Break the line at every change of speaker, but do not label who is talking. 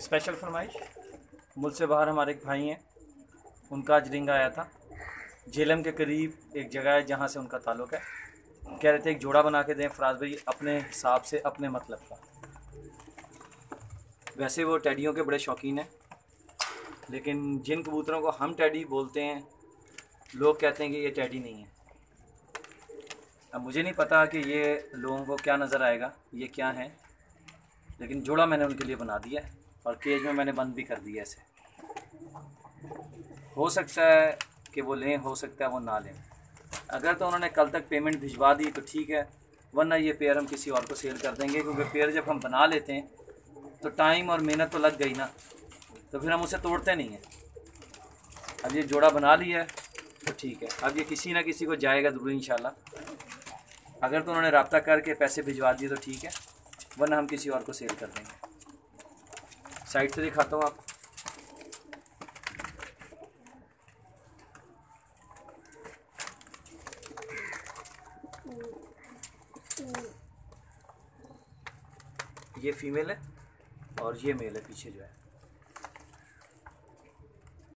Special फरमाइश। मुल्क से बाहर हमारे एक भाई हैं। उनका आज रिंग आया था। झेलम के करीब एक जगह है जहाँ से उनका ताल्लुक़ है। कह रहे थे, एक जोड़ा बना के दें फराज भाई, अपने हिसाब से, अपने मतलब का। वैसे वो टैडियों के बड़े शौकीन हैं। लेकिन जिन कबूतरों को हम टैडी बोलते हैं, लोग कहते हैं कि ये टैडी नहीं है। अब मुझे नहीं पता कि ये लोगों को क्या नज़र आएगा, ये क्या है। लेकिन जोड़ा मैंने उनके लिए बना दिया है। और केज में मैंने बंद भी कर दिया इसे हो सकता है कि वो लें, हो सकता है वो ना लें। अगर तो उन्होंने कल तक पेमेंट भिजवा दी तो ठीक है, वरना ये पेयर हम किसी और को सेल कर देंगे, क्योंकि पेयर जब हम बना लेते हैं तो टाइम और मेहनत तो लग गई ना तो फिर हम उसे तोड़ते नहीं हैं। अब ये जोड़ा बना लिया है तो ठीक है। अब ये किसी ना किसी को जाएगा ज़रूर इन अगर तो उन्होंने रबता करके पैसे भिजवा दिए तो ठीक है, वरना हम किसी और को सेल कर देंगे। साइड से दिखाता हूँ आपको। ये फीमेल है और ये मेल है, पीछे जो है।